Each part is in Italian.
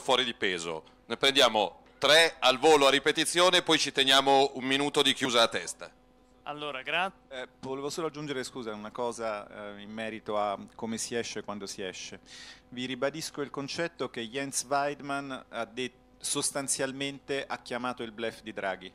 fuori di peso. Ne prendiamo tre al volo a ripetizione, poi ci teniamo un minuto di chiusa a testa. Allora, grazie. Eh, volevo solo aggiungere, scusa, una cosa eh, in merito a come si esce quando si esce. Vi ribadisco il concetto che Jens Weidmann ha detto sostanzialmente ha chiamato il blef di Draghi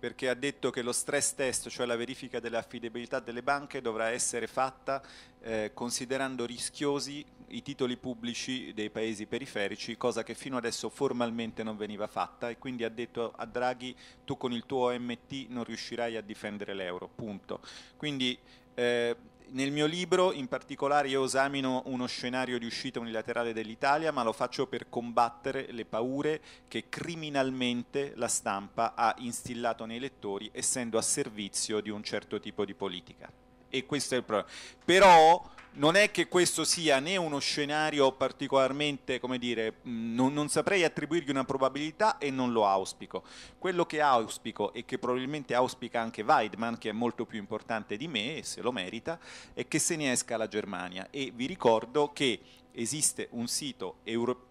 perché ha detto che lo stress test, cioè la verifica dell'affidabilità delle banche, dovrà essere fatta eh, considerando rischiosi i titoli pubblici dei paesi periferici, cosa che fino adesso formalmente non veniva fatta e quindi ha detto a Draghi tu con il tuo OMT non riuscirai a difendere l'euro, punto. Quindi eh, nel mio libro in particolare io esamino uno scenario di uscita unilaterale dell'Italia, ma lo faccio per combattere le paure che criminalmente la stampa ha instillato nei lettori, essendo a servizio di un certo tipo di politica. E questo è il problema. Però non è che questo sia né uno scenario particolarmente, come dire, non, non, saprei attribuirgli una probabilità e non lo auspico. Quello che auspico e che probabilmente auspica anche Weidmann, che è molto più importante di me e se lo merita, è che se ne esca la Germania. E vi ricordo che esiste un sito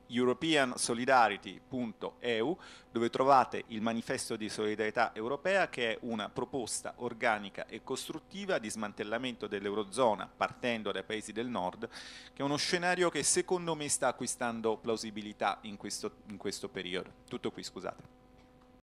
europeansolidarity.eu dove trovate il manifesto di solidarietà europea che è una proposta organica e costruttiva di smantellamento dell'Eurozona partendo dai paesi del nord, che è uno scenario che secondo me sta acquistando plausibilità in questo, in questo periodo. Tutto qui, scusate.